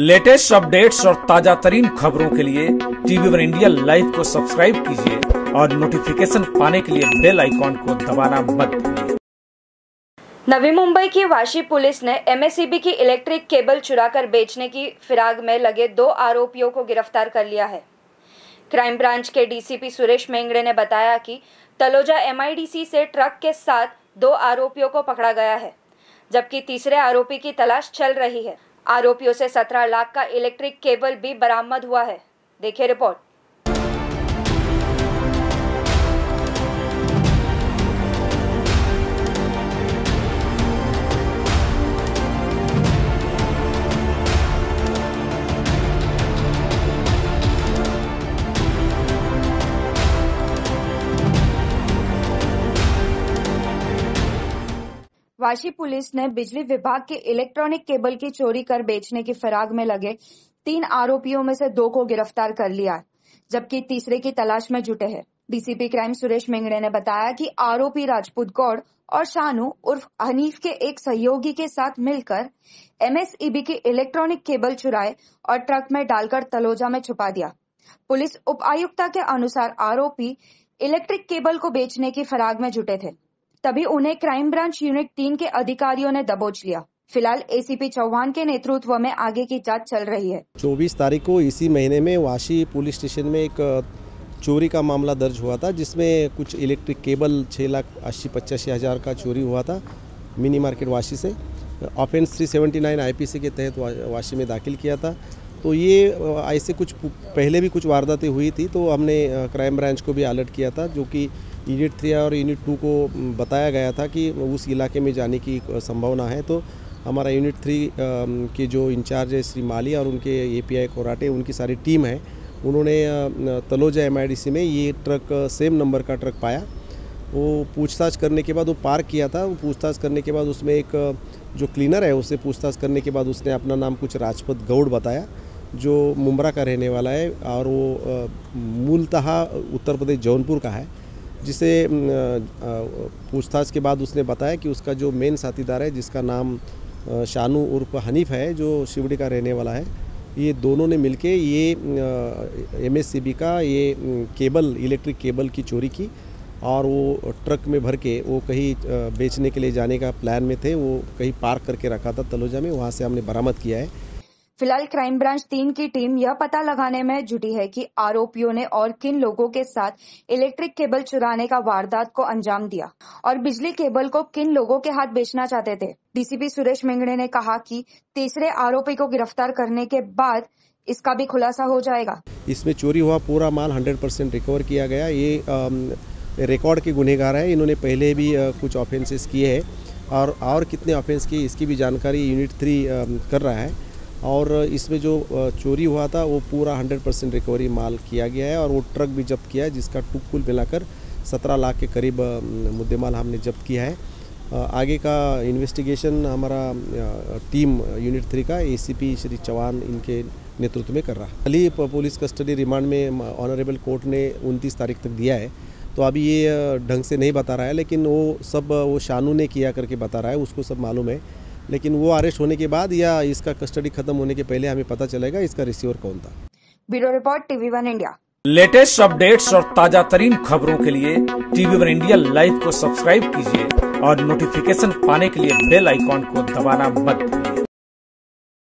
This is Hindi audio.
लेटेस्ट अपडेट्स और ताज़ा तरीन खबरों के लिए टीवी वन इंडिया लाइव को सब्सक्राइब कीजिए और नोटिफिकेशन पाने के लिए बेल आइकॉन को दबाना मत भूलिए। नवी मुंबई की वाशी पुलिस ने एमएससीबी की इलेक्ट्रिक केबल चुराकर बेचने की फिराग में लगे दो आरोपियों को गिरफ़्तार कर लिया है। क्राइम ब्रांच के डीसीपी सुरेश मेंगड़े ने बताया कि तलोजा एमआईडीसी से ट्रक के साथ दो आरोपियों को पकड़ा गया है, जबकि तीसरे आरोपी की तलाश चल रही है। आरोपियों से 17 लाख का इलेक्ट्रिक केबल भी बरामद हुआ है। देखिए रिपोर्ट। वाशी पुलिस ने बिजली विभाग के इलेक्ट्रॉनिक केबल की चोरी कर बेचने की फिराक में लगे तीन आरोपियों में से दो को गिरफ़्तार कर लिया, जबकि तीसरे की तलाश में जुटे हैं। डीसीपी क्राइम सुरेश मेंगड़े ने बताया कि आरोपी राजपूत गौड़ और शानू उर्फ़ हनीफ के एक सहयोगी के साथ मिलकर एमएसईबी की इलेक्ट्रॉनिक केबल चुराए और ट्रक में डालकर तलोजा में छुपा दिया। पुलिस उपायुक्ता के अनुसार आरोपी इलेक्ट्रिक केबल को बेचने की फराग में जुटे थे। तभी उन्हें क्राइम ब्रांच यूनिट तीन के अधिकारियों ने दबोच लिया। फ़िलहाल एसीपी चौहान के नेतृत्व में आगे की जाँच चल रही है। 24 तारीख को इसी महीने में वाशी पुलिस स्टेशन में एक चोरी का मामला दर्ज हुआ था, जिसमें कुछ इलेक्ट्रिक केबल छः लाख अस्सी पचासी हज़ार का चोरी हुआ था मिनी मार्केट वाशी से। ऑफेंस 379 आईपीसी के तहत वाशी में दाखिल किया था। तो ये ऐसे कुछ पहले भी कुछ वारदातें हुई थी तो हमने क्राइम ब्रांच को भी अलर्ट किया था, जो कि यूनिट थ्री और यूनिट टू को बताया गया था कि उस इलाके में जाने की संभावना है। तो हमारा यूनिट थ्री के जो इंचार्ज है श्री माली और उनके ए पी आई कोराटे, उनकी सारी टीम है। उन्होंने तलोजा एमआईडीसी में ये ट्रक सेम नंबर का ट्रक पाया। वो पूछताछ करने के बाद वो पार्क किया था। वो पूछताछ करने के बाद उसमें एक जो क्लीनर है उससे पूछताछ करने के बाद उसने अपना नाम कुछ राजपत गौड़ बताया, जो मुमरा का रहने वाला है और वो मूलतः उत्तर प्रदेश जौनपुर का है। जिसे पूछताछ के बाद उसने बताया कि उसका जो मेन साथीदार है, जिसका नाम शानू उर्फ़ हनीफ है, जो शिवड़ी का रहने वाला है, ये दोनों ने मिलके ये एमएससीबी का ये केबल इलेक्ट्रिक केबल की चोरी की और वो ट्रक में भर के, वो कहीं बेचने के लिए जाने का प्लान में थे, वो कहीं पार्क करके रखा था तलोजा में, वहाँ से हमने बरामद किया है। फ़िलहाल क्राइम ब्रांच तीन की टीम यह पता लगाने में जुटी है कि आरोपियों ने और किन लोगों के साथ इलेक्ट्रिक केबल चुराने का वारदात को अंजाम दिया और बिजली केबल को किन लोगों के हाथ बेचना चाहते थे। डीसीपी सुरेश मेंगड़े ने कहा कि तीसरे आरोपी को गिरफ़्तार करने के बाद इसका भी खुलासा हो जाएगा। इसमें चोरी हुआ, पूरा माल हंड्रेड परसेंट रिकवर किया गया। ये रिकॉर्ड के गुनेगार है। इन्होंने पहले भी कुछ ऑफेंसेस किए हैं और और कितने ऑफेंस किए, इसकी भी जानकारी यूनिट थ्री कर रहा है। और इसमें जो चोरी हुआ था, वो पूरा 100 परसेंट रिकवरी माल किया गया है और वो ट्रक भी जब्त किया है, जिसका टुक कुल मिलाकर 17 लाख के करीब मुद्दे माल हमने जब्त किया है। आगे का इन्वेस्टिगेशन हमारा टीम यूनिट थ्री का एसीपी श्री चौहान इनके नेतृत्व में कर रहा। है अली पुलिस कस्टडी रिमांड में ऑनरेबल कोर्ट ने उनतीस तारीख तक दिया है। तो अभी ये ढंग से नहीं बता रहा है, लेकिन वो सब वो शानू ने किया करके बता रहा है, उसको सब मालूम है। लेकिन वो अरेस्ट होने के बाद या इसका कस्टडी खत्म होने के पहले हमें पता चलेगा इसका रिसीवर कौन था। Bureau report TV one India latest updates और ताज़ा तरीन खबरों के लिए टीवी वन इंडिया लाइव को सब्सक्राइब कीजिए और नोटिफिकेशन पाने के लिए बेल आइकॉन को दबाना मत। भूलिए